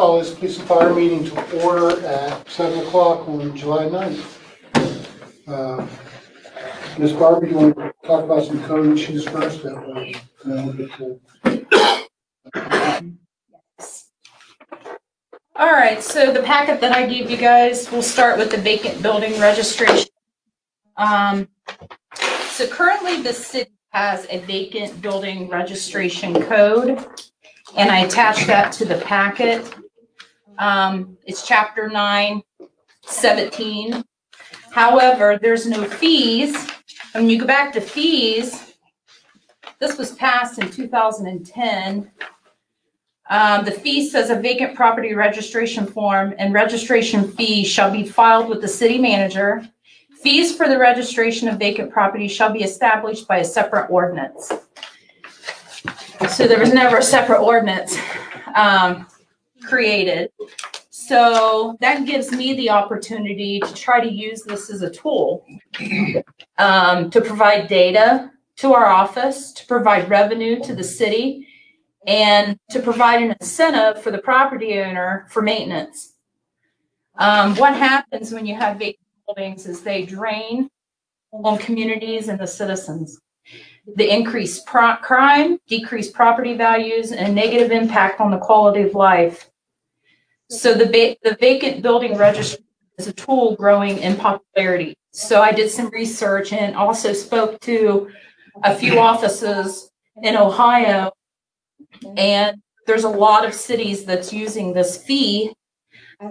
call this police and fire meeting to order at seven o'clock on July 9th. Uh, Ms. Barbie, do you want to talk about some code issues first? That way, All right, so the packet that I gave you guys, we'll start with the vacant building registration. Um, so currently the city has a vacant building registration code, and I attached that to the packet. Um, it's chapter nine, seventeen. However, there's no fees. When you go back to fees, this was passed in two thousand and ten. Um, the fee says a vacant property registration form and registration fee shall be filed with the city manager. Fees for the registration of vacant property shall be established by a separate ordinance. So there was never a separate ordinance, um, created. So that gives me the opportunity to try to use this as a tool, um, to provide data to our office, to provide revenue to the city, and to provide an incentive for the property owner for maintenance. Um, what happens when you have vacant buildings is they drain on communities and the citizens. The increased crime, decreased property values, and negative impact on the quality of life. So the the vacant building registry is a tool growing in popularity. So I did some research and also spoke to a few offices in Ohio and there's a lot of cities that's using this fee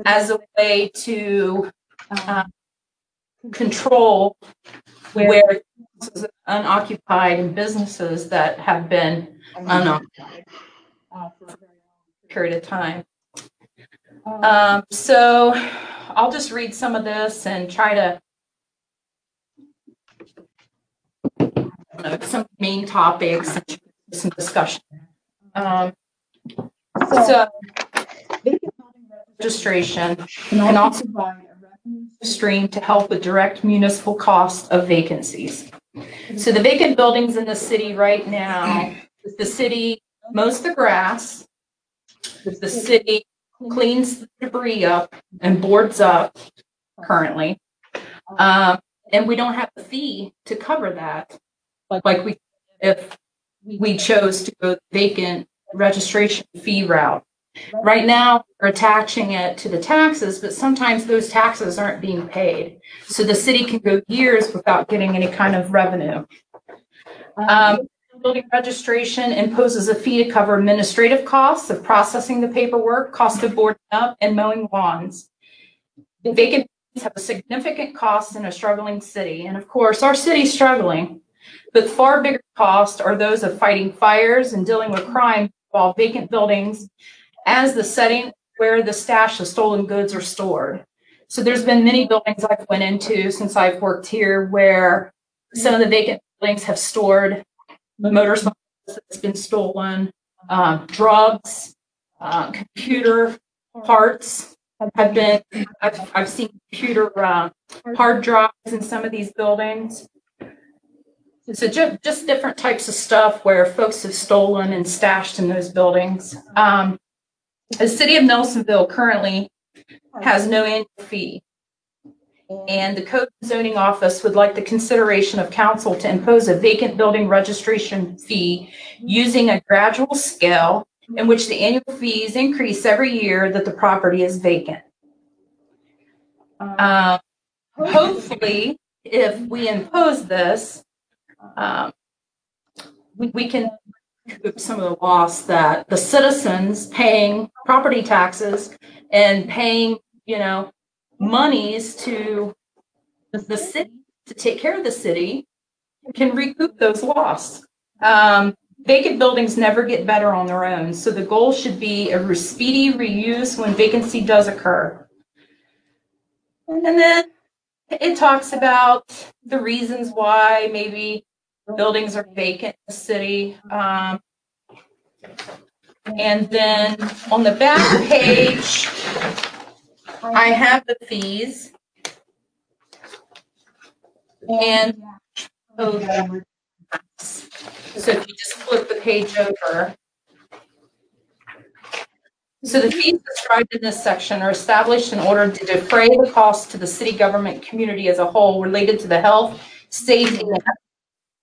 as a way to uh, control where unoccupied and businesses that have been unoccupied uh, for a very long period of time. Um, so I'll just read some of this and try to know, some main topics, and some discussion. Um, so registration can also provide stream to help with direct municipal cost of vacancies. So the vacant buildings in the city right now, the city mows the grass, the city cleans the debris up and boards up currently. Um, and we don't have a fee to cover that, like we, if we chose to go vacant registration fee route. Right now, we're attaching it to the taxes, but sometimes those taxes aren't being paid. So the city can go years without getting any kind of revenue. Um, building registration imposes a fee to cover administrative costs of processing the paperwork, cost of boarding up, and mowing lawns. Vacant buildings have a significant cost in a struggling city, and of course, our city's struggling. But far bigger costs are those of fighting fires and dealing with crime while vacant buildings as the setting where the stash of stolen goods are stored. So there's been many buildings I've went into since I've worked here where some of the vacant buildings have stored motorcycles that's been stolen, um, drugs, uh, computer parts have been, I've, I've seen computer, uh, hard drives in some of these buildings. So ju- just different types of stuff where folks have stolen and stashed in those buildings. Um, the city of Nelsonville currently has no annual fee. And the code and zoning office would like the consideration of council to impose a vacant building registration fee using a gradual scale in which the annual fees increase every year that the property is vacant. Um, hopefully, if we impose this, um, we, we can some of the loss that the citizens paying property taxes and paying, you know, monies to the, city to take care of the city can recoup those loss. Um, vacant buildings never get better on their own, so the goal should be a speedy reuse when vacancy does occur. And then it talks about the reasons why maybe buildings are vacant in the city. Um, and then on the back page, I have the fees. And. So if you just flip the page over. So the fees described in this section are established in order to defray the costs to the city government community as a whole related to the health, safety, and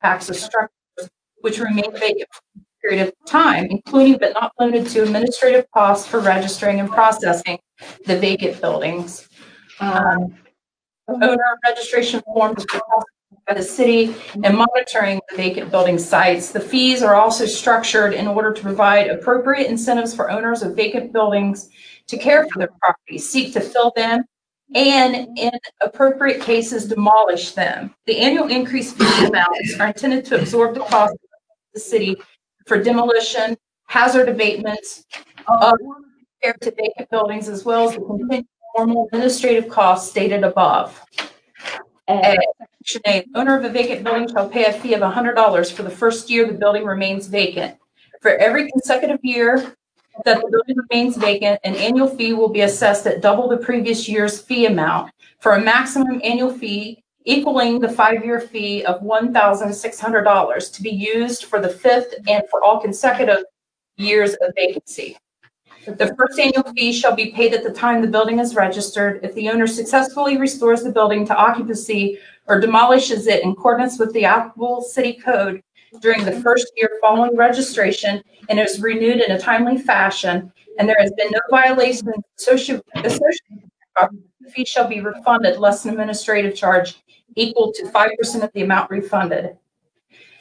of structures which remain vacant for a period of time, including but not limited to administrative costs for registering and processing the vacant buildings. Um, Owner registration forms by the city and monitoring the vacant building sites. The fees are also structured in order to provide appropriate incentives for owners of vacant buildings to care for their properties, seek to fill them, and in appropriate cases demolish them. The annual increase fee amounts are intended to absorb the cost of the city for demolition, hazard abatements, uh, of compared to vacant buildings, as well as the continued normal administrative costs stated above. A, Section A, owner of a vacant building shall pay a fee of hundred dollars for the first year the building remains vacant. For every consecutive year that the building remains vacant, an annual fee will be assessed at double the previous year's fee amount for a maximum annual fee equaling the five-year fee of one thousand six hundred dollars to be used for the fifth and for all consecutive years of vacancy. The first annual fee shall be paid at the time the building is registered. If the owner successfully restores the building to occupancy or demolishes it in accordance with the applicable city code during the first year following registration and is renewed in a timely fashion, and there has been no violation associated the fee shall be refunded less an administrative charge equal to five percent of the amount refunded.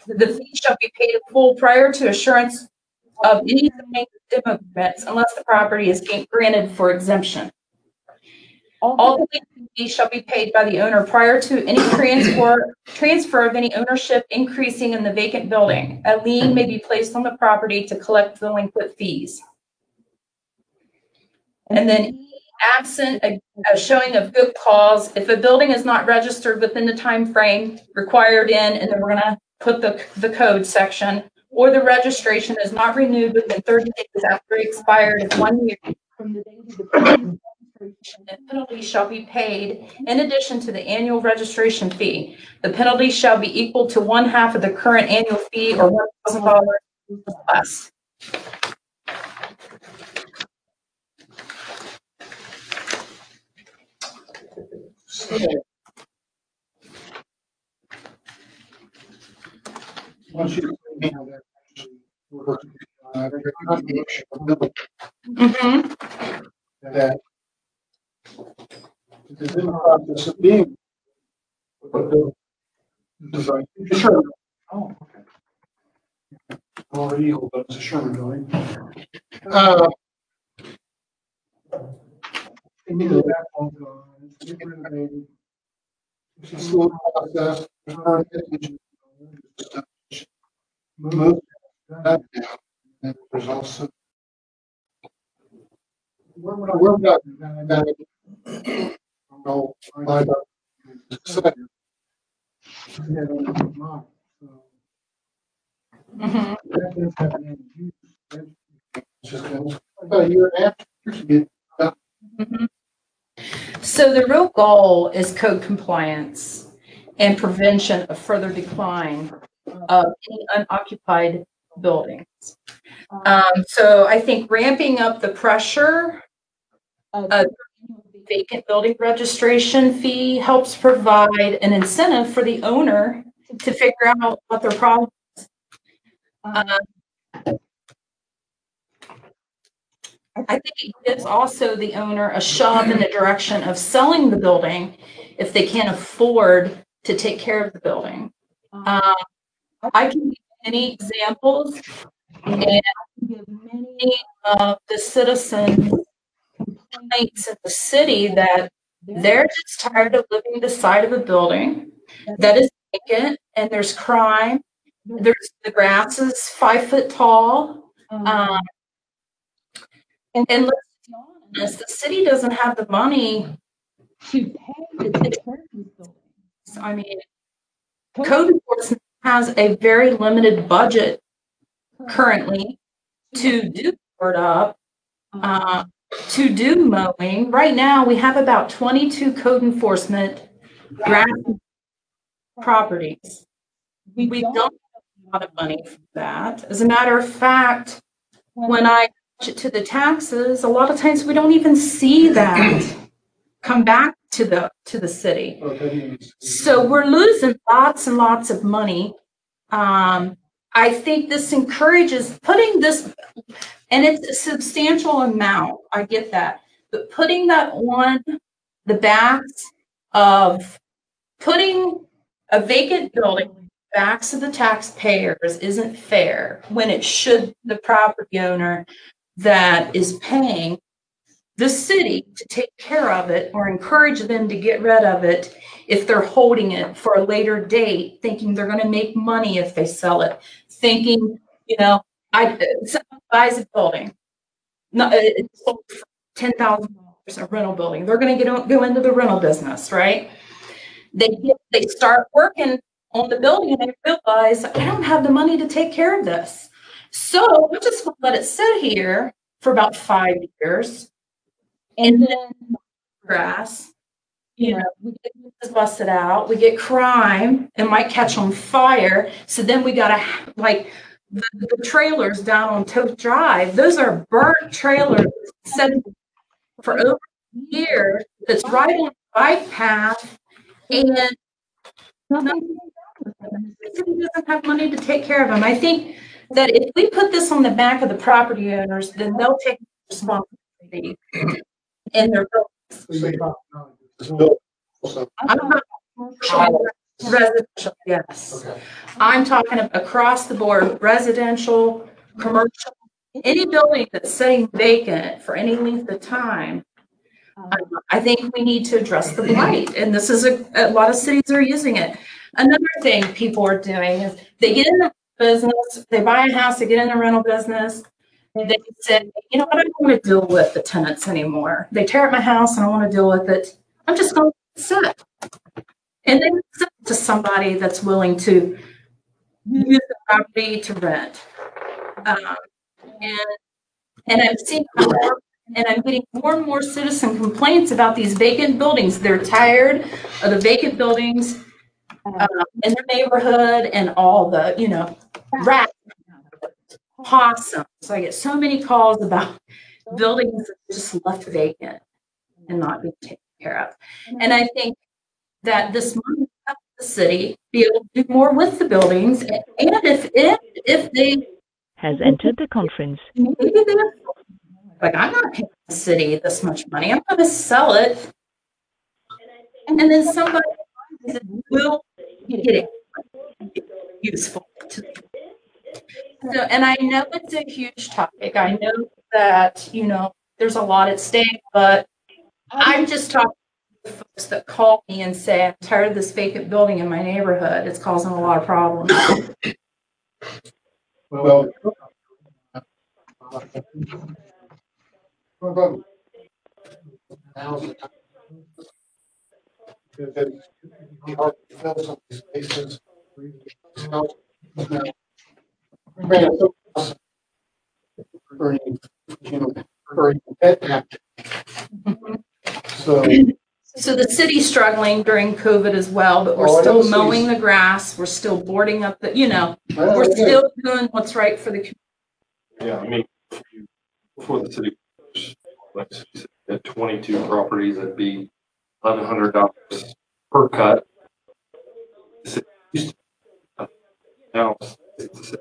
The fee shall be paid in full prior to assurance of any demo permits unless the property is granted for exemption. All the fees shall be paid by the owner prior to any transfer, transfer of any ownership increasing in the vacant building. A lien may be placed on the property to collect the delinquent fees. And then absent a, a showing of good cause, if a building is not registered within the time frame required in, and then we're gonna put the, the code section, or the registration is not renewed within thirty days after it expired one year from the date of the the penalty shall be paid in addition to the annual registration fee. The penalty shall be equal to one half of the current annual fee or one thousand dollars less. Once you see how that it is in the process of being. but the- is right, Sherman. Oh, okay. Already, hold up, it's a Sherman building. And you it's renovated. It's a slow process. Move that down, and there's also. Where would I, where would I, that, no, so. The real goal is code compliance and prevention of further decline of any unoccupied buildings. Um, so I think ramping up the pressure of vacant building registration fee helps provide an incentive for the owner to figure out what their problem is. Um, I think it gives also the owner a shove in the direction of selling the building if they can't afford to take care of the building. Um, I can give many examples and give many of the citizens complaints in the city that they're just tired of living the side of a building that is vacant and there's crime. There's, the grass is five foot tall. Um, and, let's be honest, the city doesn't have the money to pay to take care of these buildings. I mean, code enforcement has a very limited budget currently to do board up, uh, to do mowing. Right now, we have about twenty-two code enforcement grass properties. We we don't have a lot of money for that. As a matter of fact, when I it to the taxes, a lot of times we don't even see that come back to the, to the city. So we're losing lots and lots of money. Um, I think this encourages putting this, and it's a substantial amount, I get that. But putting that on the backs of, putting a vacant building backs of the taxpayers isn't fair when it should the property owner that is paying the city to take care of it or encourage them to get rid of it if they're holding it for a later date, thinking they're going to make money if they sell it, thinking, you know, I buys a building, no, it's sold for ten thousand dollars a rental building. They're going to get go into the rental business, right? They get, they start working on the building and they realize I don't have the money to take care of this, so we're just going to let it sit here for about five years, and then grass you know, we get windows busted out, we get crime, it might catch on fire. So then we gotta, like, the, the trailers down on Tote Drive, those are burnt trailers set for over a year that's right on the bike path and nothing. The city doesn't have money to take care of them. I think that if we put this on the back of the property owners, then they'll take responsibility. And they're So, I'm not residential, yes. okay. I'm talking ab- across the board, residential, commercial, any building that's sitting vacant for any length of time. I- I think we need to address the blight, and this is a, a lot of cities are using it. Another thing people are doing is they get in the business, they buy a house, they get in the rental business. And they say, you know what, I don't want to deal with the tenants anymore. They tear up my house, and I want to deal with it. I'm just going to sit. And then sell to somebody that's willing to use the property to rent. Um, and, and I'm seeing and I'm getting more and more citizen complaints about these vacant buildings. They're tired of the vacant buildings um, in their neighborhood and all the, you know, rats, possums. I get so many calls about buildings just left vacant and not being taken care of. Mm-hmm. And I think that this money helps the city be able to do more with the buildings. And if, if, if they, has entered the conference. maybe they're, like, I'm not paying the city this much money, I'm gonna sell it. And then somebody will get it useful to so, and I know it's a huge topic. I know that, you know, there's a lot at stake, but I'm just talking to folks that call me and say, I'm tired of this vacant building in my neighborhood. It's causing a lot of problems. Well. What about? Now's the time. Because it's hard to fill some of these spaces. So, uh, we ran a- Earning, you know, earning pet act. So, So the city's struggling during COVID as well, but we're Oh, I know still cities- mowing the grass. We're still boarding up the, you know, well, we're okay. still doing what's right for the community. Yeah, I mean, before the city, like, said, at twenty-two properties, that'd be eleven hundred dollars per cut. The city used to- uh, Now, it's, it's-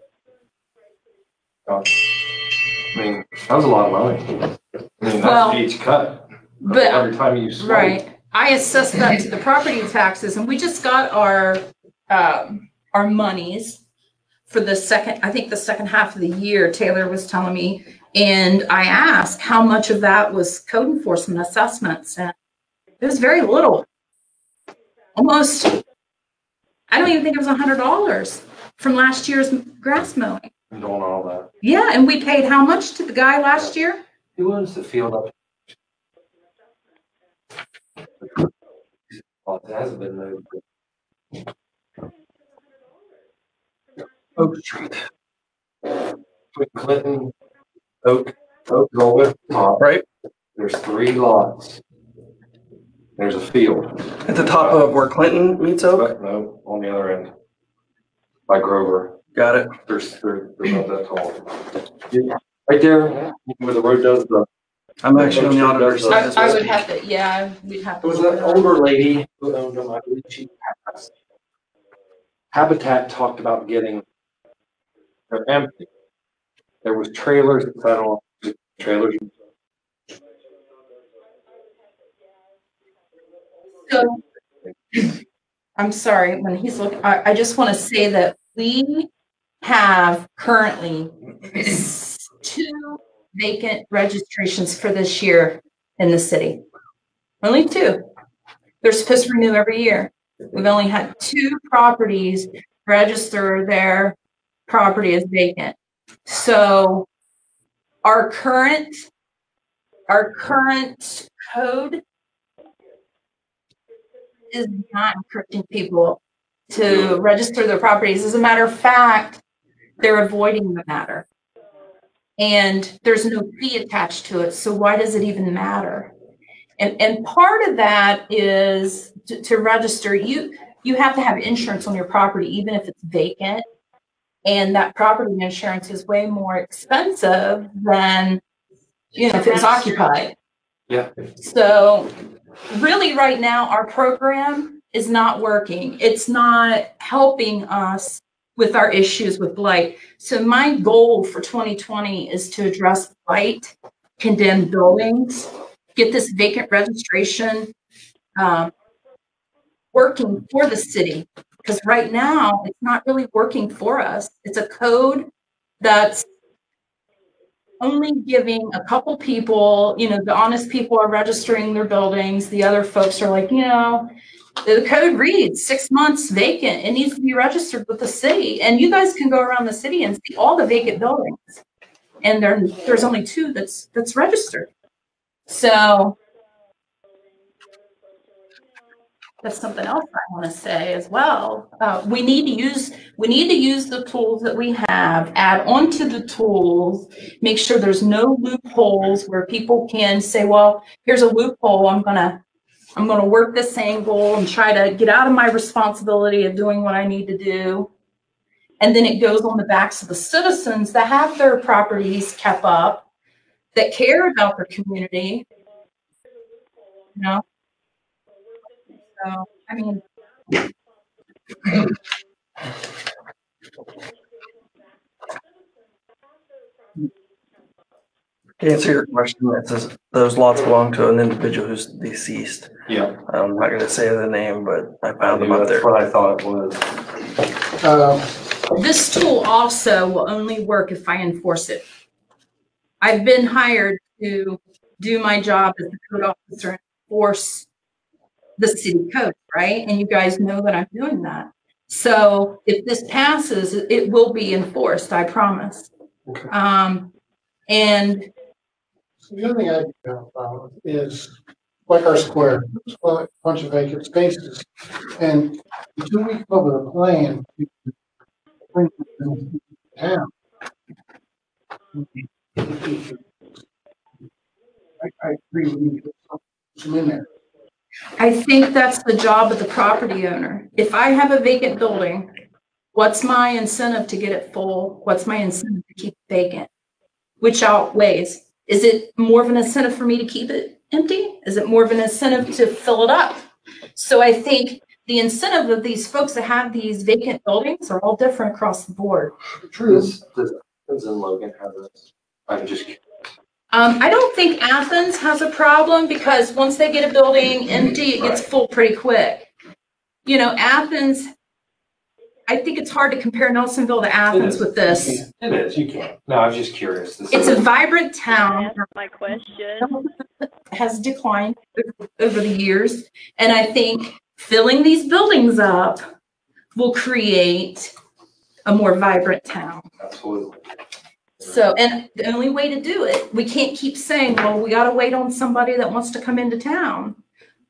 I mean, that was a lot of money. I mean, Well, that's each cut. But Every time you swipe. Right. I assess that to the property taxes and we just got our, um, our monies for the second, I think the second half of the year, Taylor was telling me. And I asked how much of that was code enforcement assessments and it was very little. Almost, I don't even think it was a hundred dollars from last year's grass mowing. and all that. Yeah, and we paid how much to the guy last year? He owns the field up? Well, it hasn't been moved. Oak Street. Between Clinton, Oak, Oak is all the way up the top. Right There's three lots. There's a field. at the top of where Clinton meets Oak. But no, on the other end. By Grover. Got it. There's, they're, they're not that tall. Right there, where the road does the, I'm actually on the auditor's side I, as I well. would have to, yeah, we'd have to. It was an older lady who owned them, I believe she passed. Habitat talked about getting, they're empty. There was trailers, I don't know, trailers. So, I'm sorry, when he's looking, I, I just want to say that we have currently two vacant registrations for this year in the city. Only two. They're supposed to renew every year. We've only had two properties register their property as vacant. So our current, our current code is not encouraging people to register their properties. As a matter of fact, they're avoiding the matter. And there's no fee attached to it, so why does it even matter? And, and part of that is to, to register, you, you have to have insurance on your property, even if it's vacant. And that property insurance is way more expensive than, you know, if it's occupied. Yeah. So really right now, our program is not working. It's not helping us with our issues with blight. So my goal for 2020 is to address blight, condemned buildings, get this vacant registration um, working for the city. Because right now, it's not really working for us. It's a code that's only giving a couple people, you know, the honest people are registering their buildings. The other folks are like, you know, the code reads six months vacant. It needs to be registered with the city. And you guys can go around the city and see all the vacant buildings. And there, there's only two that's, that's registered. So that's something else I want to say as well. Uh, we need to use, we need to use the tools that we have, add on to the tools, make sure there's no loopholes where people can say, well, here's a loophole, I'm gonna, I'm gonna work this angle and try to get out of my responsibility of doing what I need to do. And then it goes on the backs of the citizens that have their properties kept up, that care about their community. You know? So, I mean, To answer your question, it says those lots belong to an individual who's deceased. Yeah. I'm not gonna say the name, but I found them up That's there. what I thought it was. Uh, This tool also will only work if I enforce it. I've been hired to do my job as a code officer and enforce the city code, right? And you guys know that I'm doing that. So if this passes, it will be enforced, I promise. Okay. Um, and The other thing I know about is like our square, a bunch of vacant spaces. And until we come up with a plan, bring them. I, I agree with you. Some in there. I think that's the job of the property owner. If I have a vacant building, what's my incentive to get it full? What's my incentive to keep it vacant? Which outweighs? Is it more of an incentive for me to keep it empty? Is it more of an incentive to fill it up? So I think the incentive of these folks that have these vacant buildings are all different across the board. True. Does, does Athens and Logan have this? I'm just, curious. Um, I don't think Athens has a problem because once they get a building empty, it gets full pretty quick. You know, Athens, I think it's hard to compare Nelsonville to Athens with this. it is, you can. No, I was just curious. to see. It's a vibrant town, That's my question. has declined over the years. And I think filling these buildings up will create a more vibrant town. Absolutely. So, and the only way to do it, we can't keep saying, well, we gotta wait on somebody that wants to come into town.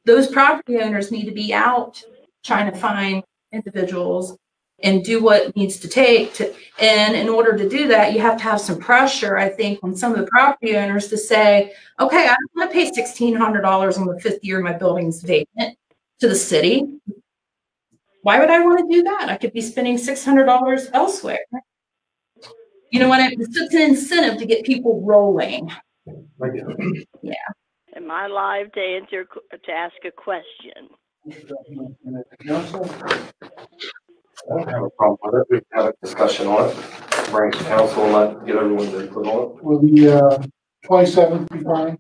Those property owners need to be out trying to find individuals and do what needs to take to, and in order to do that, you have to have some pressure, I think, on some of the property owners to say, okay, I don't wanna pay sixteen hundred dollars on the fifth year my building's vacant to the city. Why would I wanna do that? I could be spending six hundred dollars elsewhere You know what, I- it's just an incentive to get people rolling. I get it. Am I live to answer, to ask a question? Council? I don't have a problem with it. We can have a discussion on it. Bring it to council and let, get everyone's input on Will the, uh, twenty-seventh be fine?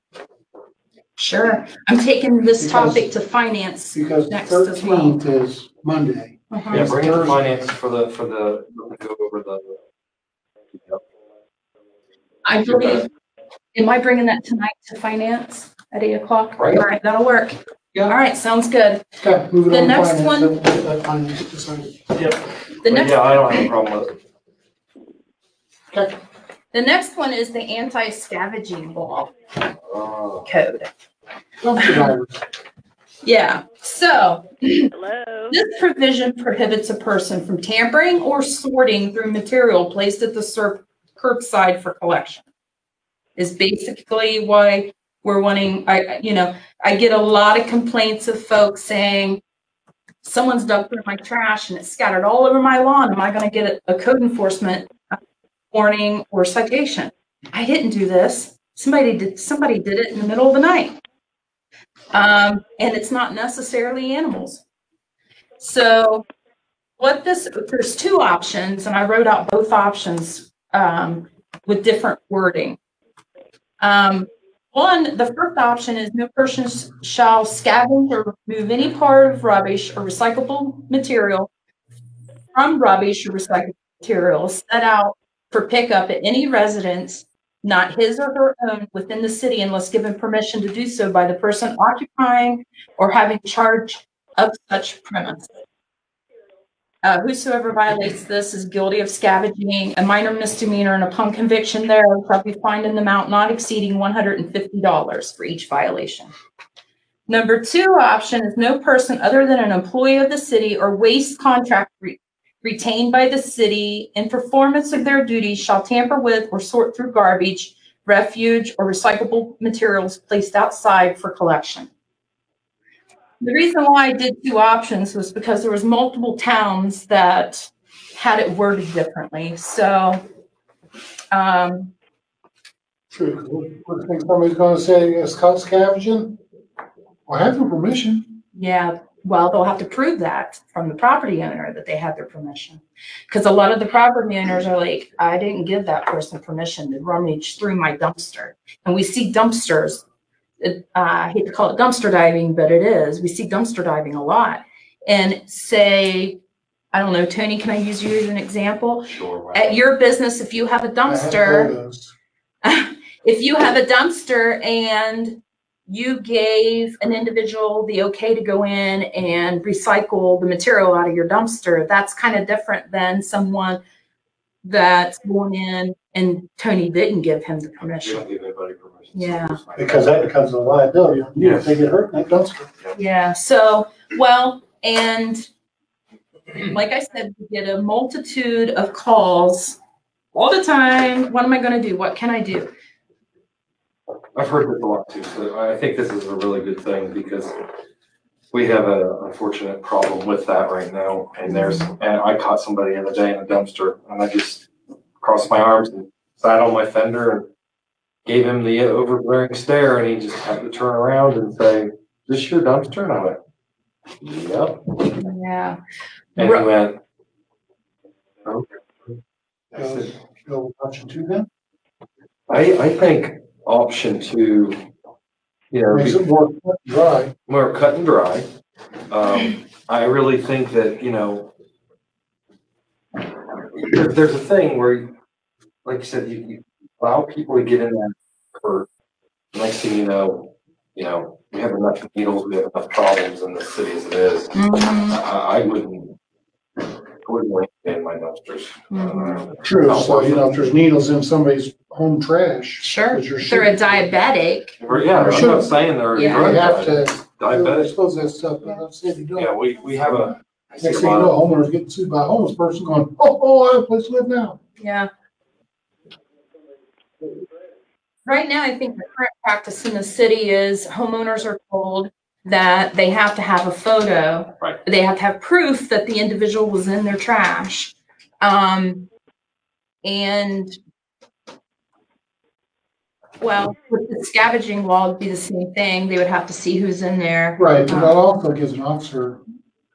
Sure. I'm taking this topic to finance. Because Next as well. thirteenth is Monday. it. Uh-huh. Yeah, bring it to finance for the, for the, go over the. I believe, am I bringing that tonight to finance at eight o'clock? Right. All right, that'll work. Yeah. All right, sounds good. Okay, moving The on. to next finance, one- then we'll get that finance. The But next, yeah, I don't have a problem with it. Okay, the next one is the anti-scavenging law Uh, code. dumpster divers. Yeah, so Hello? this provision prohibits a person from tampering or sorting through material placed at the sur- curbside for collection. Is basically why we're wanting, I, you know, I get a lot of complaints of folks saying, someone's dug through my trash and it's scattered all over my lawn. Am I gonna get a, a code enforcement warning or citation? I didn't do this. Somebody did, somebody did it in the middle of the night. Um, and it's not necessarily animals. So what this, there's two options, and I wrote out both options um, with different wording. Um, one, the first option is no person shall scavenge or remove any part of rubbish or recyclable material from rubbish or recyclable material set out for pickup at any residence, not his or her own, within the city unless given permission to do so by the person occupying or having charge of such premise. Uh, whosoever violates this is guilty of scavenging, a minor misdemeanor, and upon conviction thereof shall be fined in the amount not exceeding one hundred and fifty dollars for each violation. Number two option is no person other than an employee of the city or waste contract re- retained by the city in performance of their duties shall tamper with or sort through garbage, refuge, or recyclable materials placed outside for collection. The reason why I did two options was because there was multiple towns that had it worded differently. So, um, True, 'cause what- what do you think somebody's gonna say, it's caught scavenging? Well, I have your permission. yeah, well, they'll have to prove that from the property owner that they had their permission. Because a lot of the property owners are like, I didn't give that person permission to rummage through my dumpster. And we see dumpsters, it, uh, I hate to call it dumpster diving, but it is. We see dumpster diving a lot. And say, I don't know, Tony, can I use you as an example? Sure. At your business, if you have a I have dumpster, photos. if you have a dumpster and you gave an individual the okay to go in and recycle the material out of your dumpster, that's kind of different than someone that's going in and Tony didn't give him the You don't give anybody permission. Yeah. Because that becomes a liability on you if they get hurt in that dumpster. Yeah, so, well, and like I said, we get a multitude of calls all the time. What am I gonna do? What can I do? I've heard this a lot too, so I think this is a really good thing because we have a unfortunate problem with that right now. And there's, and I caught somebody the other day in a dumpster and I just crossed my arms and sat on my fender and gave him the overbearing stare and he just had to turn around and say, this your dumpster? And I went, yep. Yeah. And he went, okay. I said, Go option two then, I, I think option two, you know. makes it more dry. more cut and dry. Um, I really think that, you know, there, there's a thing where, like you said, you, you allow people to get in there for, next thing you know, you know, we have enough needles, we have enough problems in the city as it is. Mhm, I, I wouldn't, I wouldn't want it in my dumpsters. mhm. True, so you know, if there's needles in somebody's home trash. Sure. You're If they're a sure- diabetic, Or, yeah, I'm Sure. not saying they're. Yeah. They have to, they're Diabetic, supposed to have stuff, but let's say they don't. yeah, we, we have a. I see Next thing you lot know, of- homeowners getting sued by a homeless person going, oh, oh, I have a place to live now. yeah. Right now, I think the current practice in the city is homeowners are told that they have to have a photo. Right. They have to have proof that the individual was in their trash. Um, And well, with the scavenging law, it'd be the same thing. They would have to see who's in there. Right, but that also gives an officer,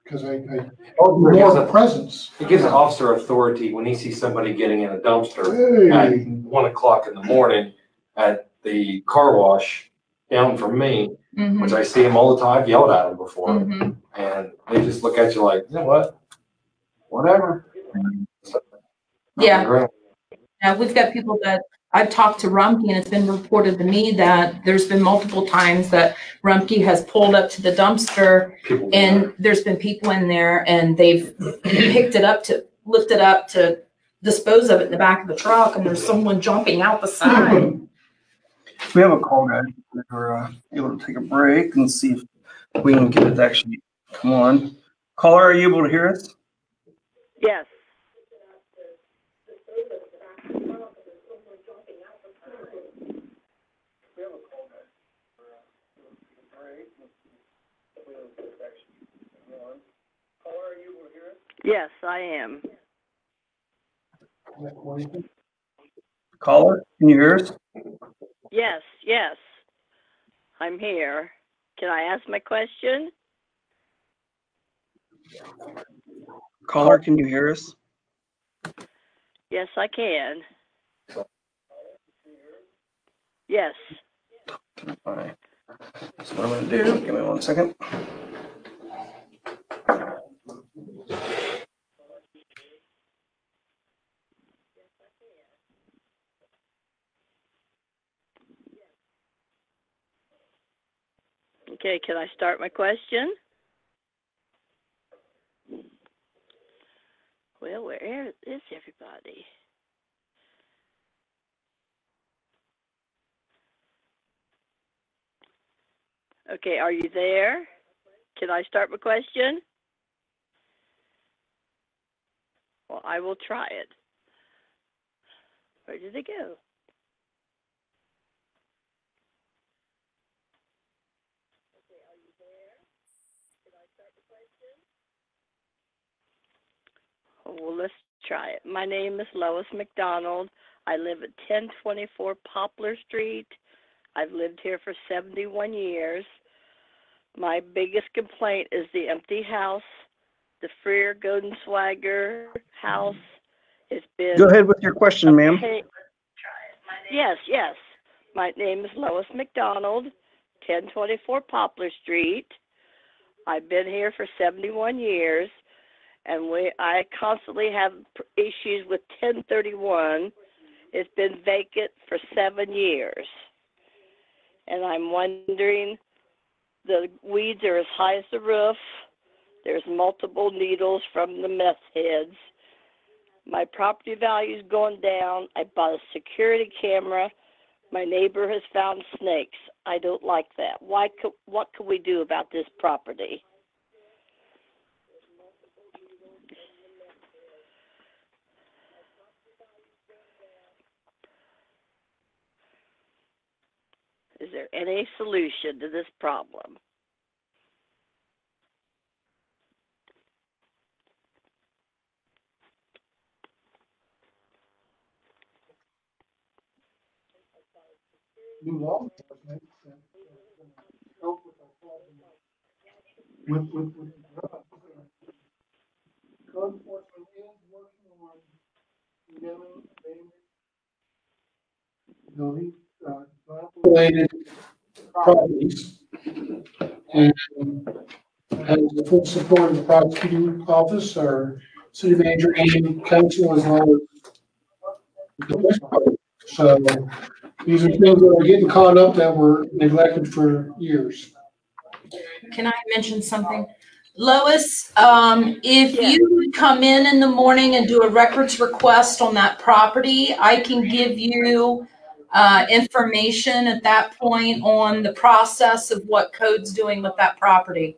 because I, I, Oh, it gives a- presence. It gives an officer authority when he sees somebody getting in a dumpster at one o'clock in the morning at the car wash down from me, Mhm, which I see them all the time, yelled at them before. mhm. And they just look at you like, you know what? Whatever. Yeah. Yeah, we've got people that, I've talked to Rumpke and it's been reported to me that there's been multiple times that Rumpke has pulled up to the dumpster People. and there's been people in there and they've picked it up to, lift it up to dispose of it in the back of the truck and there's someone jumping out the side. We have a call guy. We're uh, able to take a break and see if we can get it to actually come on. Caller, are you able to hear us? Yes. Yes, I am. Caller, can you hear us? Yes, yes. I'm here. Can I ask my question? Caller, can you hear us? Yes, I can. Yes. Alright. That's what I'm gonna do. Give me one second. Okay, can I start my question? Well, where is everybody? Okay, are you there? Can I start my question? Well, I will try it. Where did it go? Oh, Well, let's try it. My name is Lois McDonald. I live at 1024 Poplar Street. I've lived here for 71 years. My biggest complaint is the empty house. The Freer Godenswagger house has been. Go ahead with your question, ma'am. Yes, yes. My name is Lois McDonald, 1024 Poplar Street. I've been here for 71 years, and we I constantly have issues with 1031. It's been vacant for seven years, and I'm wondering. The weeds are as high as the roof. There's multiple needles from the meth heads. My property value's going down. I bought a security camera. My neighbor has found snakes. I don't like that. Why could, what can we do about this property? Is there any solution to this problem? new law enforcement. help with our problem With, with, with drugs. enforcement is working on condemning uh, related properties. And has the full support of the prosecuting office, our city manager and council as well as the police department. So these are things that are getting caught up that were neglected for years. Can I mention something? Lois, um, if Yeah. you would come in in the morning and do a records request on that property, I can give you uh, information at that point on the process of what code's doing with that property.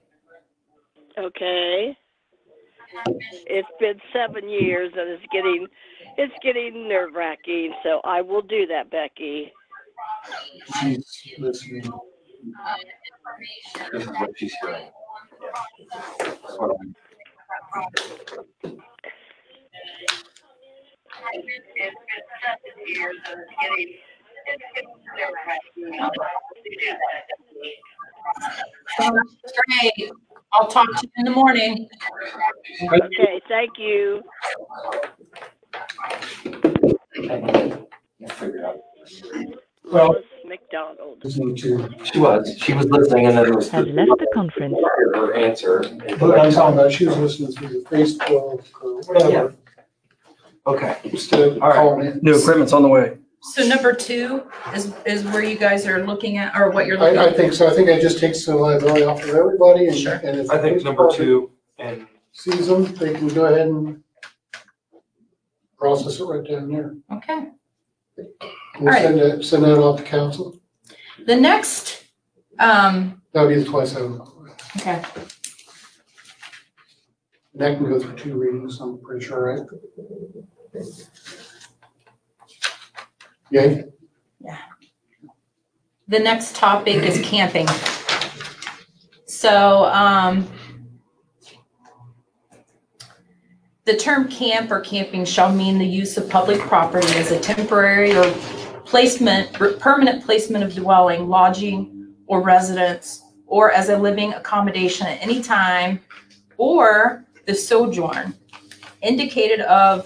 Okay. It's been seven years and it's getting it's getting nerve wracking, so I will do that, Becky. She's listening. This is what she's hearing. That's what I'm- Great. I'll talk to you in the morning. Okay, thank you. Well- Lois McDonald. Listening to, She was, she was listening and then there was. Has left the conference. Her answer. but I'm talking about, she was listening to the Facebook or whatever, Okay, instead of All right. calling in. New equipment's on the way. So number two is, is where you guys are looking at, or what you're looking I, I at? think so. I think it just takes the liability off of everybody and, Sure. and if. I think number two and Sees them, they can go ahead and process it right down there. Okay. We'll All right. send that, send that off to council. The next, um, That'll be the twenty-seventh. okay, And that can go through two readings, I'm pretty sure, right? Yay? the next topic is camping. So, um, the term camp or camping shall mean the use of public property as a temporary or placement, permanent placement of dwelling, lodging, or residence, or as a living accommodation at any time, or the sojourn indicated of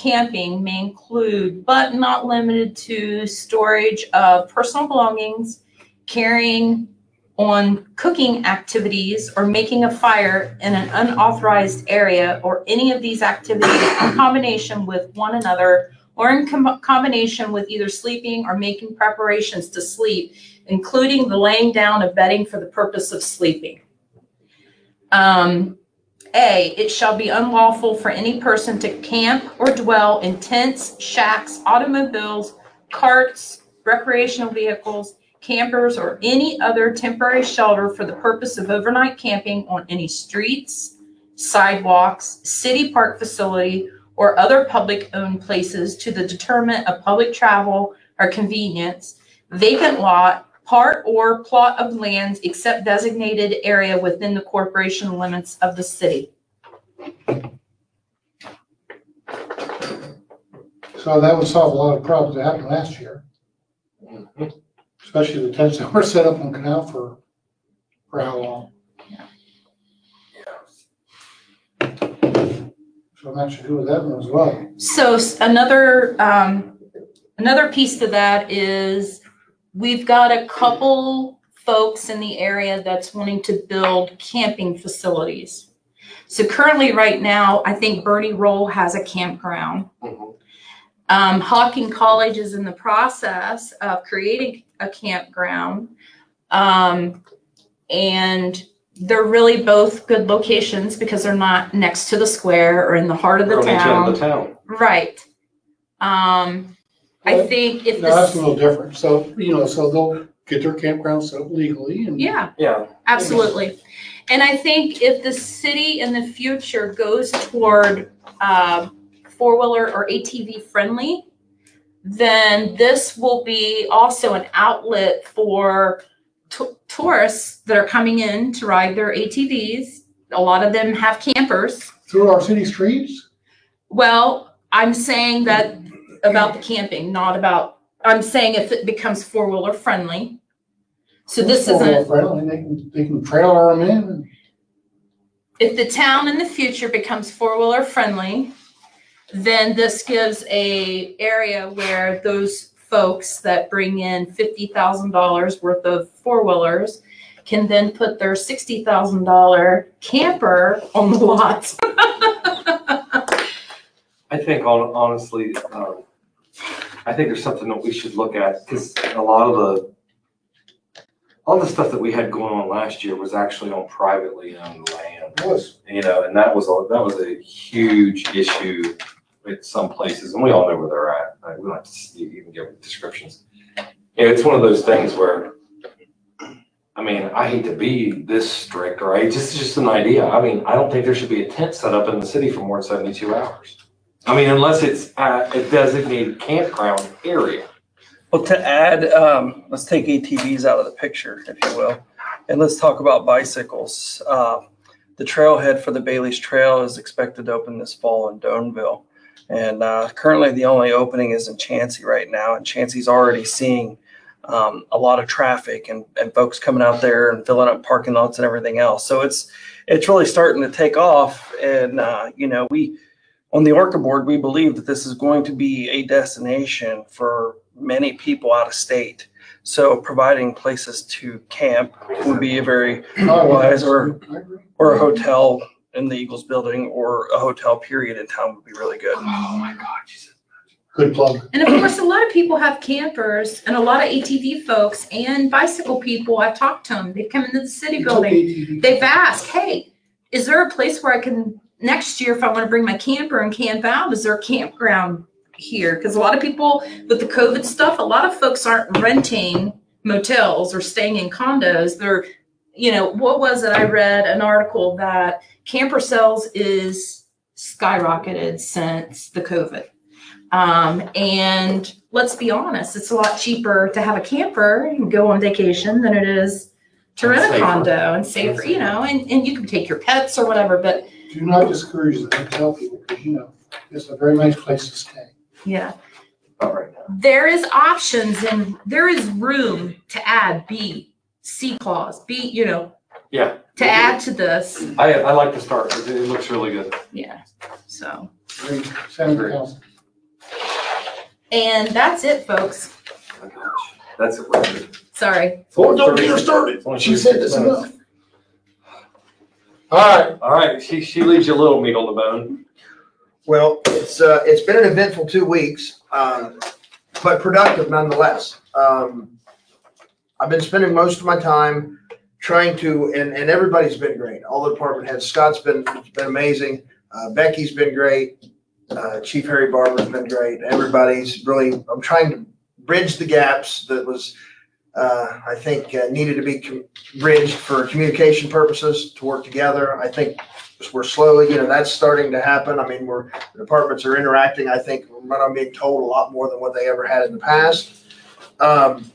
camping may include, but not limited to, storage of personal belongings, carrying on cooking activities, or making a fire in an unauthorized area, or any of these activities in combination with one another, or in com- combination with either sleeping or making preparations to sleep, including the laying down of bedding for the purpose of sleeping. Um, a, it shall be unlawful for any person to camp or dwell in tents, shacks, automobiles, carts, recreational vehicles, campers, or any other temporary shelter for the purpose of overnight camping on any streets, sidewalks, city park facility, or other public-owned places to the determinant of public travel or convenience, vacant lot, part or plot of land except designated area within the corporation limits of the city. So that would solve a lot of problems that happened last year, especially the tents that were set up on Canal for, for how long? So that should do with that one as well. So s- another, um, another piece to that is we've got a couple folks in the area that's wanting to build camping facilities. So currently, right now, I think Bernie Roll has a campground. Mhm. Um, Hocking College is in the process of creating a campground. Um, and they're really both good locations because they're not next to the square or in the heart of the They're each end town. the town. Right. Um, I think if No, that's a little different. So, you know, so they'll get their campground set up legally and. yeah, Yeah, absolutely. And I think if the city in the future goes toward, um, four-wheeler or ATV friendly, then this will be also an outlet for tou- tourists that are coming in to ride their ATVs. A lot of them have campers. Through our city streets? Well, I'm saying that about the camping, not about, I'm saying if it becomes four-wheeler friendly. So this Four-wheel isn't, friendly, They can, they can trailer them in. if the town in the future becomes four-wheeler friendly, then this gives a area where those folks that bring in fifty thousand dollars worth of four-wheelers can then put their sixty thousand dollar camper on the lot. I think hon- honestly, um, I think there's something that we should look at, because a lot of the, all the stuff that we had going on last year was actually on privately owned land. Was, You know, and that was, a that was a huge issue at some places, and we all know where they're at. Like, We don't have to s- even give descriptions. You know, it's one of those things where, I mean, I hate to be this strict, right? Just, just an idea. I mean, I don't think there should be a tent set up in the city for more than seventy-two hours. I mean, unless it's at a designated campground area. Well, to add, um, let's take ATVs out of the picture, if you will, and let's talk about bicycles. Uh, the trailhead for the Bailey's Trail is expected to open this fall in Doanville. And uh, currently, the only opening is in Chauncey right now, and Chauncey's already seeing um, a lot of traffic and, and folks coming out there and filling up parking lots and everything else. So it's it's really starting to take off. And uh, you know, we on the ORCA board, we believe that this is going to be a destination for many people out of state. So providing places to camp would be a very wise or or a hotel in the Eagles building or a hotel period in town would be really good. Oh my God, Jesus. Good plug. And of course, a lot of people have campers and a lot of ATV folks and bicycle people. I've talked to them. They've come into the city building. They've asked, hey, is there a place where I can, next year, if I want to bring my camper and camp out, is there a campground here? Because a lot of people with the COVID stuff, a lot of folks aren't renting motels or staying in condos. They're, you know, what was it? I read an article that camper sales is skyrocketed since the COVID. Um, and let's be honest, it's a lot cheaper to have a camper and go on vacation than it is to rent a condo and safer, you know, and, and you can take your pets or whatever, but Do not discourage the hotel people, because you know, it's a very nice place to stay. yeah. Not right now. There is options and there is room to add B, C clause, B, you know, Yeah, to add to this. I, I like the start. It it looks really good. Yeah, so. Great. Senator Great. Council. And that's it, folks. Oh gosh. That's it. Sorry. Oh, don't get her started. She said this enough. All right, All right, she, she leaves you a little meat on the bone. Well, it's, uh, it's been an eventful two weeks, um, but productive nonetheless. Um, I've been spending most of my time trying to, and, and everybody's been great. All the department heads, Scott's been, been amazing. Uh, Becky's been great. Uh, Chief Harry Barber's been great. Everybody's really, I'm trying to bridge the gaps that was, uh, I think, uh, needed to be com- bridged for communication purposes to work together. I think we're slowly, you know, that's starting to happen. I mean, we're, the departments are interacting, I think, what I'm being told, a lot more than what they ever had in the past. Um,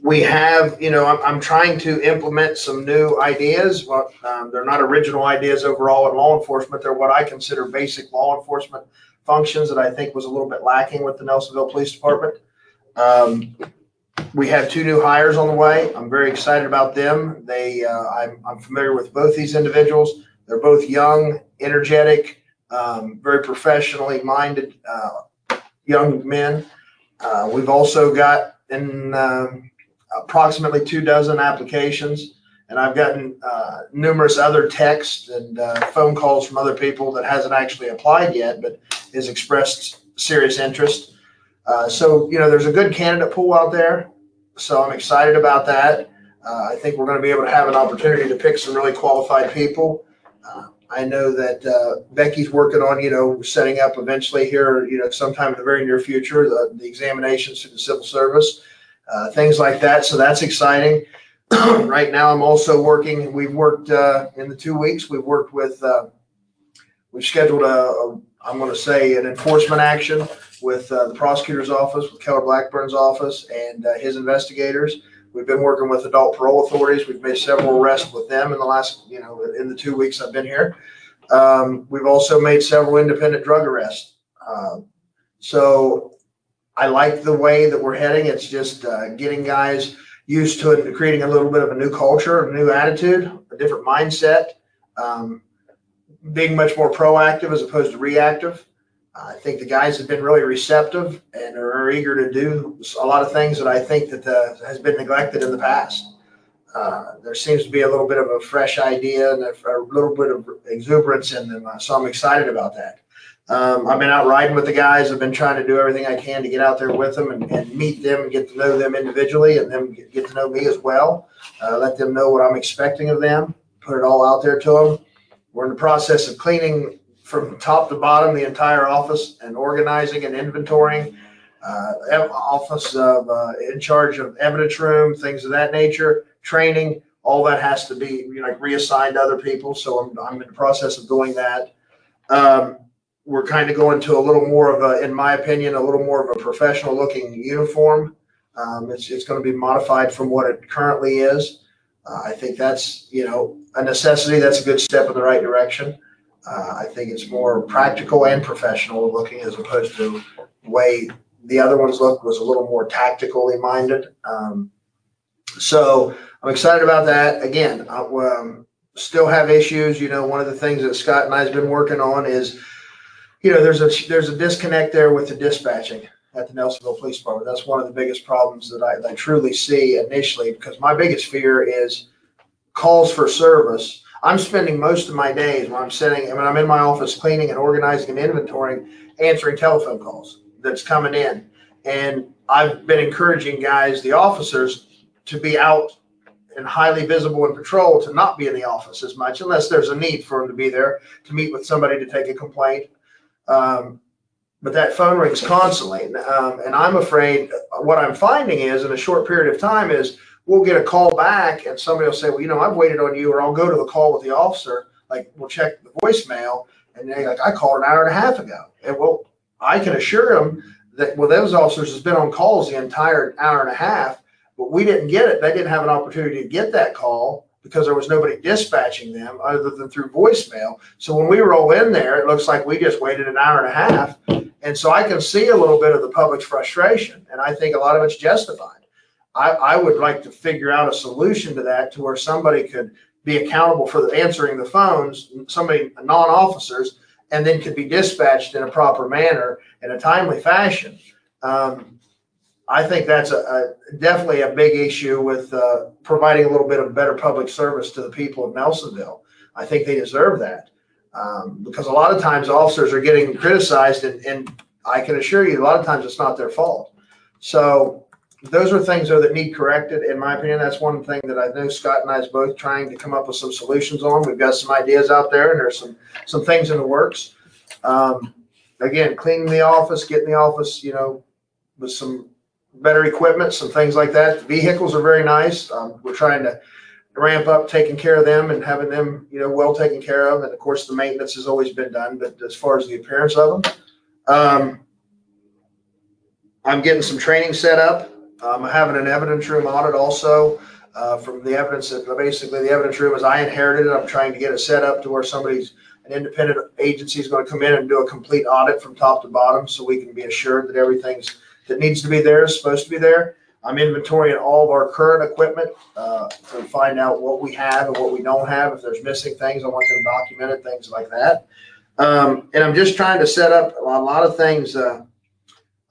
we have, you know, I'm, I'm trying to implement some new ideas. Well, um, they're not original ideas overall in law enforcement. They're what I consider basic law enforcement functions that I think was a little bit lacking with the Nelsonville Police Department. Um, we have two new hires on the way. I'm very excited about them. They, uh, I'm, I'm familiar with both these individuals. They're both young, energetic, um, very professionally minded uh, young men. Uh, we've also got in um, approximately two dozen applications, and I've gotten uh, numerous other texts and uh, phone calls from other people that hasn't actually applied yet, but has expressed serious interest. Uh, so you know, there's a good candidate pool out there. So I'm excited about that. Uh, I think we're going to be able to have an opportunity to pick some really qualified people. Uh, I know that uh, Becky's working on, you know, setting up eventually here, you know, sometime in the very near future, the, the examinations through the civil service, uh, things like that. So that's exciting. right now, I'm also working. We've worked in the two weeks. We've worked with. We've scheduled a, a. I'm going to say an enforcement action with uh, the prosecutor's office, with Keller Blackburn's office, and uh, his investigators. We've been working with adult parole authorities. We've made several arrests with them in the last, you know, in the two weeks I've been here. Um, we've also made several independent drug arrests. Um, so I like the way that we're heading. It's just uh, getting guys used to it, creating a little bit of a new culture, a new attitude, a different mindset, um, being much more proactive as opposed to reactive. I think the guys have been really receptive and are eager to do a lot of things that I think that uh, has been neglected in the past. Uh, there seems to be a little bit of a fresh idea and a, a little bit of exuberance in them, uh, so I'm excited about that. Um, I've been out riding with the guys. I've been trying to do everything I can to get out there with them and, and meet them and get to know them individually, and them get, get to know me as well. Uh, let them know what I'm expecting of them. Put it all out there to them. We're in the process of cleaning from top to bottom the entire office and organizing and inventorying. Uh, office of uh, in charge of evidence room, things of that nature, training. All that has to be you know, like reassigned to other people. So I'm, I'm in the process of doing that. Um, we're kind of going to a little more of a, in my opinion, a little more of a professional looking uniform. Um, it's, it's going to be modified from what it currently is. Uh, I think that's, you know, a necessity. That's a good step in the right direction. Uh, I think it's more practical and professional looking as opposed to the way the other ones looked was a little more tactically minded. Um, so I'm excited about that. Again, I, um, still have issues. You know, one of the things that Scott and I has been working on is, you know, there's a there's a disconnect there with the dispatching at the Nelsonville Police Department. That's one of the biggest problems that I, that I truly see initially because my biggest fear is calls for service. I'm spending most of my days when I'm sitting, and when I'm in my office cleaning and organizing and inventorying, answering telephone calls that's coming in. And I've been encouraging guys, the officers, to be out and highly visible in patrol to not be in the office as much unless there's a need for them to be there to meet with somebody to take a complaint. Um, but that phone rings constantly. Um, and I'm afraid what I'm finding is in a short period of time is we'll get a call back and somebody will say, well, you know, I've waited on you, or I'll go to the call with the officer. Like we'll check the voicemail and they're like, I called an hour and a half ago. And well, I can assure them that, well, those officers has been on calls the entire hour and a half, but we didn't get it. They didn't have an opportunity to get that call because there was nobody dispatching them other than through voicemail. So when we roll in there, it looks like we just waited an hour and a half. And so I can see a little bit of the public's frustration, and I think a lot of it's justified. I, I would like to figure out a solution to that to where somebody could be accountable for the, answering the phones, somebody, non-officers, and then could be dispatched in a proper manner in a timely fashion. Um, I think that's a, a definitely a big issue with uh, providing a little bit of better public service to the people of Nelsonville. I think they deserve that um, because a lot of times officers are getting criticized, and, and I can assure you, a lot of times it's not their fault. So those are things though that need corrected. In my opinion, that's one thing that I know Scott and I is both trying to come up with some solutions on. We've got some ideas out there, and there's some some things in the works. Um, again, cleaning the office, getting the office, you know, with some better equipment, some things like that. The vehicles are very nice. Um, we're trying to ramp up taking care of them and having them, you know, well taken care of. And of course, the maintenance has always been done, but as far as the appearance of them, um, I'm getting some training set up. Um, I'm having an evidence room audit also. Uh, from the evidence that basically the evidence room is I inherited it. I'm trying to get it set up to where somebody's an independent agency is going to come in and do a complete audit from top to bottom so we can be assured that everything's that needs to be there is supposed to be there. I'm inventorying all of our current equipment uh, to find out what we have and what we don't have. If there's missing things, I want them documented, things like that. Um, and I'm just trying to set up a lot of things. Uh,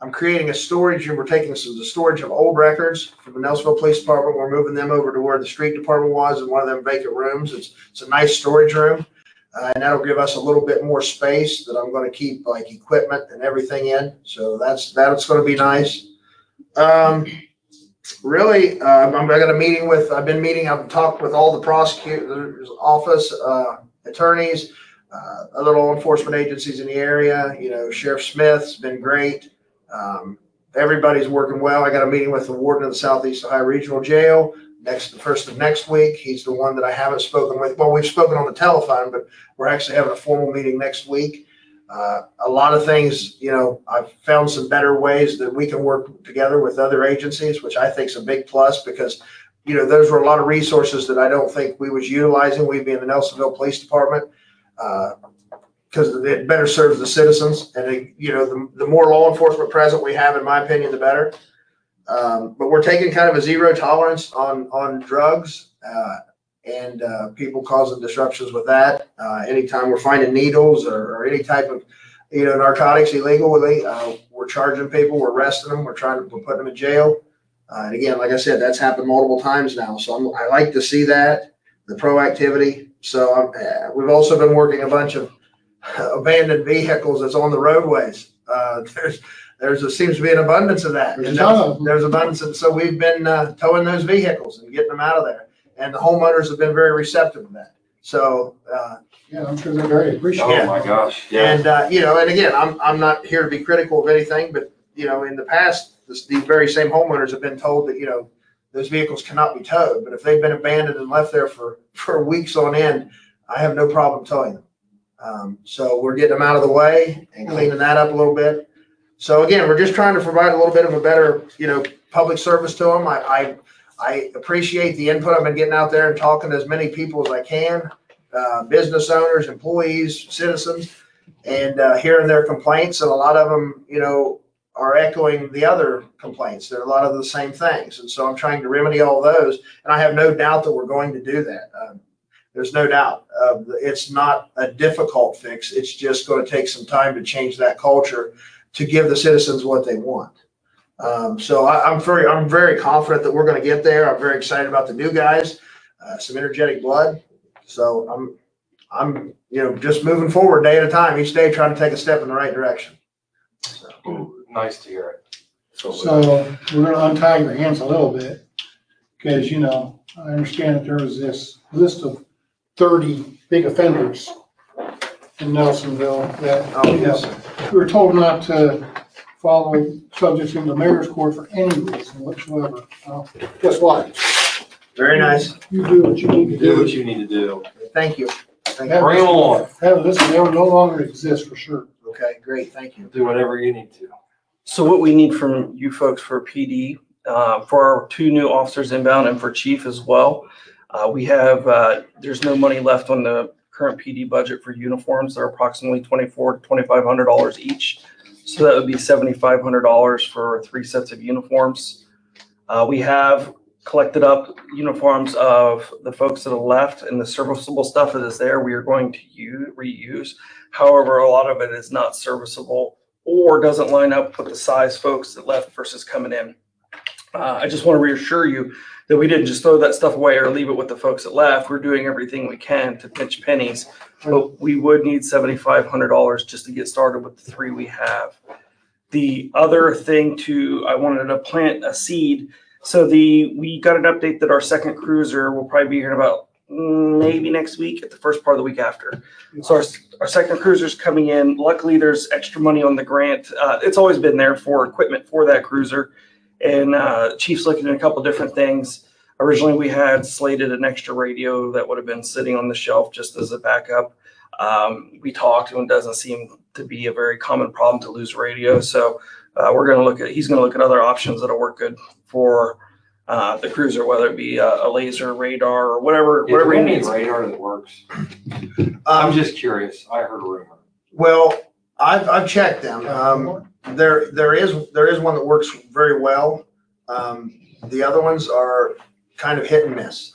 I'm creating a storage room. We're taking some the storage of old records from the Nelsonville Police Department. We're moving them over to where the street department was in one of them vacant rooms. It's it's a nice storage room. Uh, and that'll give us a little bit more space that I'm going to keep like equipment and everything in. So that's that's going to be nice. Um, really, uh, I'm, I got a meeting with. I've been meeting. I've talked with all the prosecutor's office uh, attorneys, uh, other law enforcement agencies in the area. You know, Sheriff Smith's been great. Um, everybody's working well. I got a meeting with the warden of the Southeast Ohio Regional Jail next the first of next week. He's the one that I haven't spoken with. Well, we've spoken on the telephone, but we're actually having a formal meeting next week. Uh, a lot of things, you know, I've found some better ways that we can work together with other agencies, which I think is a big plus because, you know, those were a lot of resources that I don't think we was utilizing. We being the Nelsonville Police Department. Because it better serves the citizens, and it, you know, the, the more law enforcement present we have, in my opinion, the better. Um, but we're taking kind of a zero tolerance on on drugs uh, and uh, people causing disruptions with that. Uh, anytime we're finding needles or, or, any type of you know narcotics illegally, uh, we're charging people, we're arresting them, we're trying to we're putting them in jail. Uh, and again, like I said, that's happened multiple times now. So I'm, i like to see that the proactivity. So uh, we've also been working a bunch of abandoned vehicles that's on the roadways. there's there's a, seems to be an abundance of that. There's And a ton there's- of them. There's abundance, and so we've been uh, towing those vehicles and getting them out of there. And the homeowners have been very receptive to that. So, uh, Yeah, I'm sure they're very appreciative. Oh, my gosh, yeah. and, uh, you know, and again, I'm, I'm not here to be critical of anything, but, you know, in the past, this, these very same homeowners have been told that, you know, those vehicles cannot be towed, but if they've been abandoned and left there for, for weeks on end, I have no problem towing them. Um, so we're getting them out of the way and cleaning that up a little bit. So again, we're just trying to provide a little bit of a better, you know, public service to them. I, I, I appreciate the input. I've been getting out there and talking to as many people as I can. uh, business owners, employees, citizens, and uh, hearing their complaints. And a lot of them, you know, are echoing the other complaints. There are a lot of the same things. And so I'm trying to remedy all those. And I have no doubt that we're going to do that. Um, there's no doubt. Uh, it's not a difficult fix. It's just going to take some time to change that culture to give the citizens what they want. Um, so I, I'm very, I'm very confident that we're going to get there. I'm very excited about the new guys, uh, some energetic blood. So I'm, I'm, you know, just moving forward day at a time, each day trying to take a step in the right direction. So, Ooh, Nice to hear it. So, So we're gonna untie your hands a little bit, because, you know, I understand that there was this list of thirty big offenders in Nelsonville that, Oh, you yes. know, we were told not to follow subjects in the mayor's court for any reason whatsoever. Well, Guess what? Very nice. You do what you need to do do. what you need to do. Thank you. Thank That- you. Bring them on. That list will no longer exist for sure. Okay, great. Thank you. Do whatever you need to. So what we need from you folks for PD, uh, for our two new officers inbound and for chief as well. Uh, we have, uh, there's no money left on the current PD budget for uniforms. They're approximately twenty-four to twenty-five hundred dollars each. So that would be seventy-five hundred dollars for three sets of uniforms. Uh, we have collected up uniforms of the folks that have left and the serviceable stuff that is there, we are going to u- reuse. However, a lot of it is not serviceable or doesn't line up with the size folks that left versus coming in. Uh, I just want to reassure you that we didn't just throw that stuff away or leave it with the folks that left. We're doing everything we can to pinch pennies, but we would need seventy-five hundred dollars just to get started with the three we have. The other thing to, I wanted to plant a seed. So the, we got an update that our second cruiser will probably be here in about mm, maybe next week, at the first part of the week after. So our, our second cruiser's coming in. Luckily, there's extra money on the grant. Uh, it's always been there for equipment for that cruiser. And, uh, Chief's looking at a couple different things. Originally, we had slated an extra radio that would have been sitting on the shelf just as a backup. Um, we talked and it doesn't seem to be a very common problem to lose radio. So, uh, we're gonna look at, he's gonna look at other options that'll work good for, uh, the cruiser, whether it be a, a laser radar or whatever, Yeah, whatever do he need needs. radar that works. I'm Um, just curious. I heard a rumor. well, I've, I've checked them. Um, there, there is, there is one that works very well. Um, the other ones are kind of hit and miss.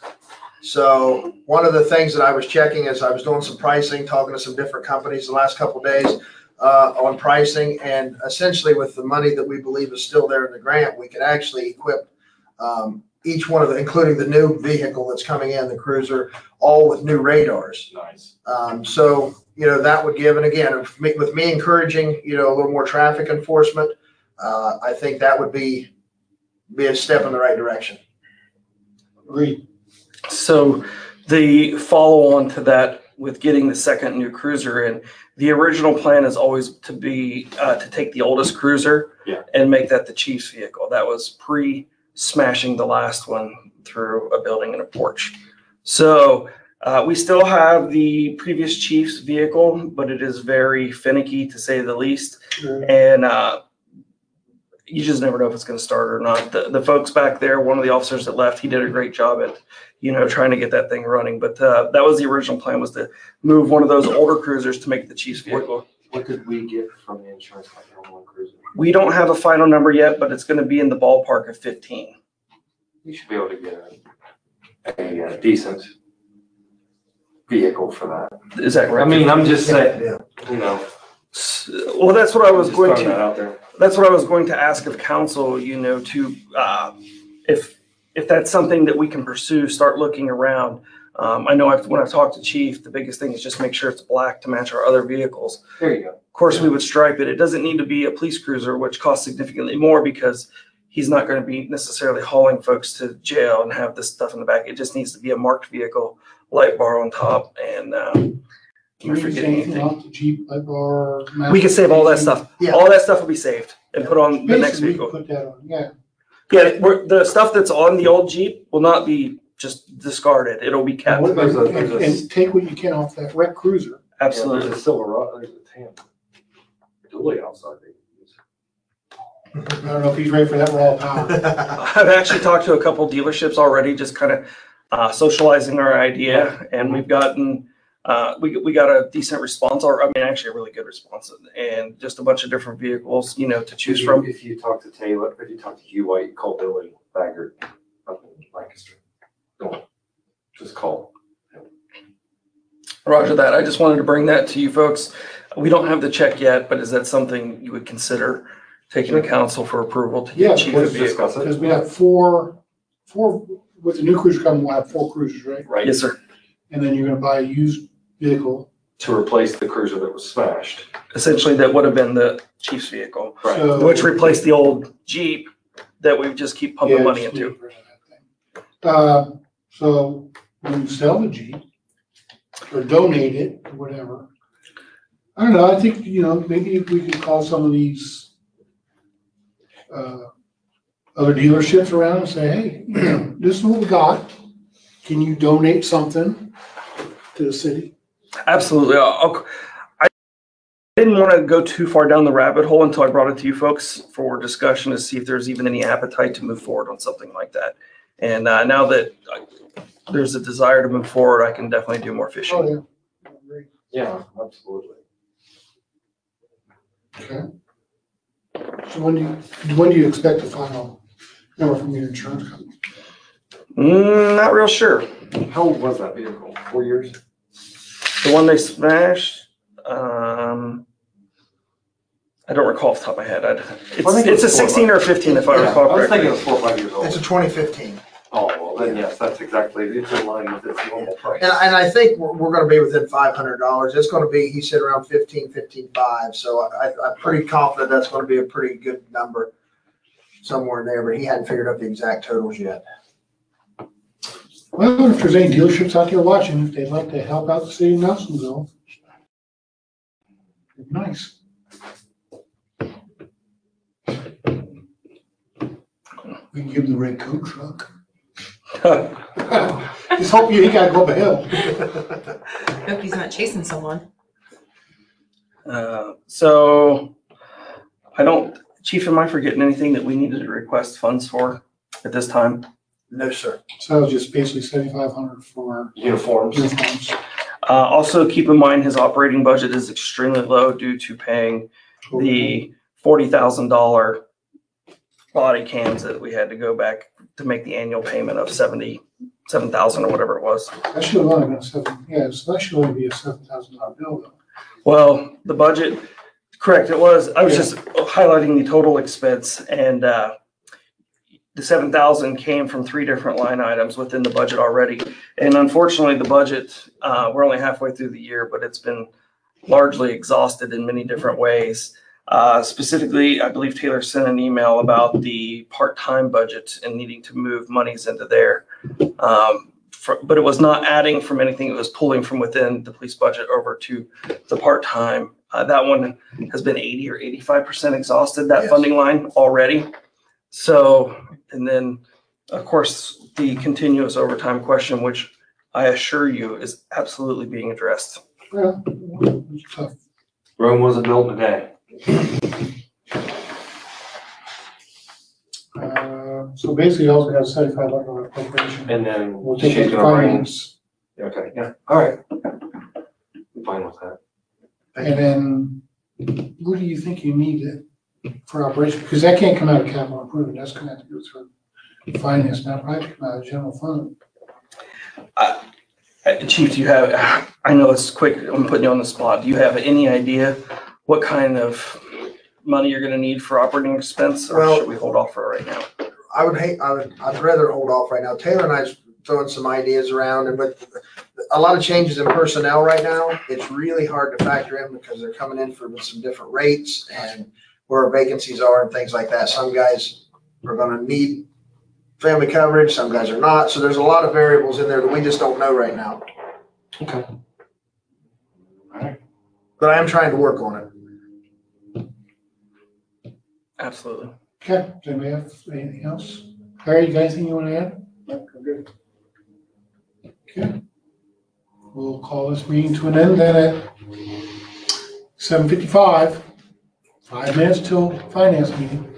So one of the things that I was checking is I was doing some pricing, talking to some different companies the last couple of days uh, on pricing and essentially with the money that we believe is still there in the grant, we could actually equip um, each one of the, including the new vehicle that's coming in, the cruiser, all with new radars. Nice. Um, so, you know, that would give, and again, if me- with me encouraging, you know, a little more traffic enforcement, uh, I think that would be, be a step in the right direction. Agreed. So the follow on to that with getting the second new cruiser in, the original plan is always to be, uh, to take the oldest cruiser Yeah. and make that the chief's vehicle. That was pre smashing the last one through a building and a porch. So, uh, we still have the previous chief's vehicle, but it is very finicky to say the least. And uh, you just never know if it's going to start or not. The, the folks back there, one of the officers that left, he did a great job at, you know, trying to get that thing running. But uh, that was the original plan was to move one of those older cruisers to make the chief's vehicle. What could we get from the insurance company on one cruiser? We don't have a final number yet, but it's going to be in the ballpark of 15. We should be able to get a, a uh, decent vehicle for that. Is that I right? mean, I'm just saying, Yeah. you know. S- well, that's what I was just going throwing that to. Out there. That's what I was going to ask of council. You know, to uh, if if that's something that we can pursue, start looking around. Um, I know I've, when I've talked to chief, the biggest thing is just make sure it's black to match our other vehicles. There you go. Of course, we would stripe it. It doesn't need to be a police cruiser, which costs significantly more because he's not going to be necessarily hauling folks to jail and have this stuff in the back. It just needs to be a marked vehicle, light bar on top, and um, Can we're we say forgetting anything anything. off the Jeep, like, or? We can save all that stuff. Yeah. All that stuff will be saved and put on the next Basically, we vehicle. can Put that on, yeah. Yeah, we're, the stuff that's on the old Jeep will not be just discard it. It'll be kept. And, There's a- there's a- and take what you can off that wreck cruiser. Yeah, Absolutely. There's a Silverado, there's a tan. Dually outside. they use. I don't know if he's ready for that raw power. I've actually talked to a couple dealerships already, just kind of uh, socializing our idea, and we've gotten uh, we, we got a decent response, or I mean, actually a really good response and just a bunch of different vehicles, you know, to choose If you- from. If you talk to Taylor, if you talk to Hugh White, call Billy Baggert up in Lancaster. Don't, just call. Roger that. I just wanted to bring that to you folks. We don't have the check yet, but is that something you would consider taking to council for approval to Yeah, get chief a Let's vehicle? discuss it. Because we have four, four, with the new cruiser coming, we'll have four cruisers, right? Right, Yes, sir. And then you're gonna buy a used vehicle. to replace the cruiser that was smashed. Essentially, that would have been the chief's vehicle, Right. So- which replaced the old Jeep that we just keep pumping Yeah, money just into. leave rid of that thing. Uh, so sell the Jeep or donate it or whatever, I don't know, I think, you know, maybe if we could call some of these uh, other dealerships around and say, hey, this is what we got. Can you donate something to the city? Absolutely. I'll- I'll- I didn't want to go too far down the rabbit hole until I brought it to you folks for discussion to see if there's even any appetite to move forward on something like that. And uh, now that uh, there's a desire to move forward, I can definitely do more Oh, fishing. yeah. I agree. Yeah, absolutely. Okay. So when do you, when do you expect the final number from your insurance company? Mm, not real sure. How old was that vehicle? Four years? The one they smashed, um, I don't recall off the top of my head. I'd, I it's, think it it's a was four, 16 or 15 if I Yeah, recall I was thinking correctly. it was four or five years It's a old. twenty fifteen. Oh, well, then yes, that's exactly, it's in line with its normal price. And, and I think we're, we're gonna be within five hundred dollars. It's gonna be, he said around fifteen, fifteen five, so I, I'm pretty confident that's gonna be a pretty good number somewhere in there, but he hadn't figured out the exact totals yet. Well, if there's any dealerships out there watching, if they'd like to help out the city of Nelsonville. it'd be Nice. We can give him the red coat truck. Just hope you ain't gotta go up a hill. Hope he's not chasing someone. Uh, so I don't, Chief, am I forgetting anything that we needed to request funds for at this time? No, sir. So that was just basically seventy-five hundred for Uniforms. uniforms. Uh, also keep in mind his operating budget is extremely low due to paying the forty thousand dollar body cams that we had to go back to make the annual payment of seventy, seven thousand or whatever it was. That should have only been seven, yeah, so that should only be a seven thousand dollar bill though. Well, the budget, correct, it was, I was just highlighting the total expense and, uh, the seven thousand came from three different line items within the budget already. And unfortunately, the budget, uh, we're only halfway through the year, but it's been largely exhausted in many different ways. Uh, specifically, I believe Taylor sent an email about the part-time budget and needing to move monies into there. Um, for- but it was not adding from anything, it was pulling from within the police budget over to the part-time. Uh, that one has been eighty or eighty-five percent exhausted, that Yes. funding line already. So, and then, of course, the continuous overtime question, which I assure you is absolutely being addressed. Well, it's tough. Rome wasn't built in a day. Uh, so basically, also got a seventy-five hundred dollar appropriation. And then We'll take it she's to gonna bring, finance, okay, yeah, all right. I'm Fine with that. and then what do you think you need it for operation? Because that can't come out of capital improvement, that's gonna have to go through finance, not probably come out of general fund. Uh, Chief, do you have, I know it's quick, I'm putting you on the spot. Do you have any idea what kind of money you're gonna need for operating expense? Or Well- should we hold off for it right now? I would hate, I would, I'd rather hold off right now. Taylor and I's throwing some ideas around and with a lot of changes in personnel right now, it's really hard to factor in because they're coming in for some different rates and where vacancies are and things like that. Some guys are gonna need family coverage, some guys are not. So there's a lot of variables in there that we just don't know right now. Okay. But I am trying to work on it. Absolutely. Okay, does anybody have anything else? Harry, you got anything you wanna add? No, I'm good. Okay. We'll call this meeting to an end then at seven fifty-five. Five minutes till finance meeting.